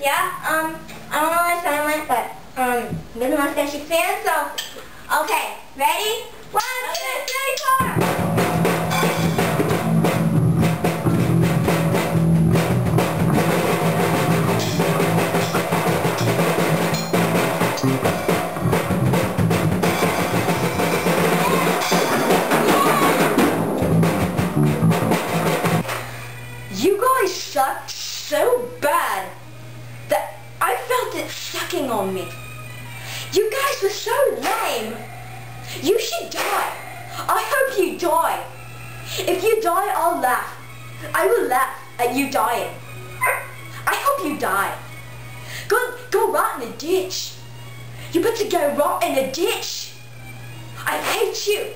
Yeah, um, I don't know what sound like, but, um, I'm a mustache fan, so, okay, on me. You guys were so lame. You should die. I hope you die. If you die, I'll laugh. I will laugh at you dying. I hope you die. Go, go rot in a ditch. You better go rot in a ditch. I hate you.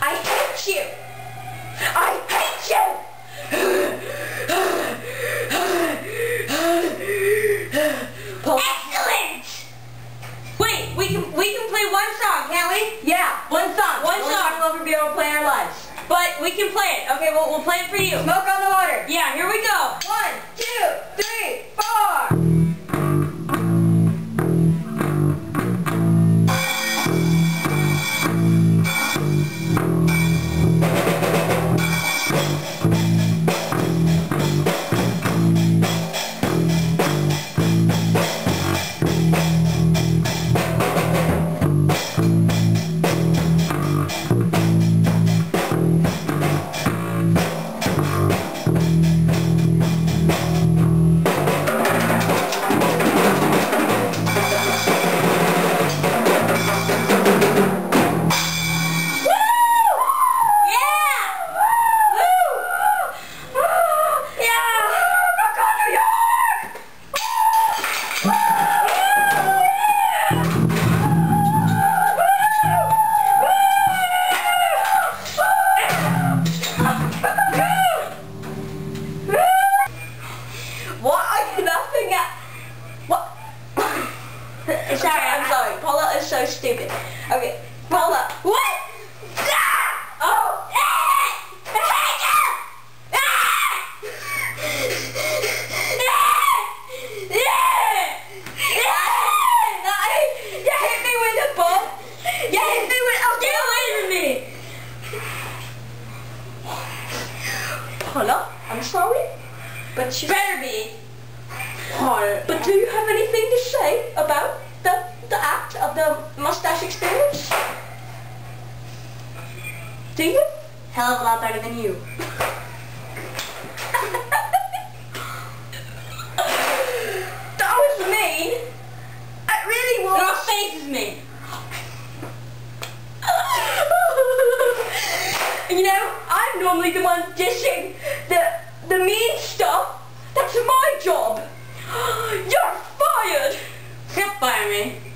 I hate you. I hate you. Paul, Excellent! Wait, we can, we can play one song, can't we? yeah, one song. One The only song. We'll ever be able to play in our lives. But we can play it. Okay, well, we'll play it for you. Smoke on the water. Yeah, here we go. One, two, a Get away from me! With the ball. Yeah, hit me with. Okay, leave me. Paula, I'm sorry, but you Better be. But do you have anything to say about Do you? Hell of a lot better than you. that was mean. It really was. Your face is mean. you know, I'm normally the one dishing the, the mean stuff. That's my job. You're fired. Can't fire me.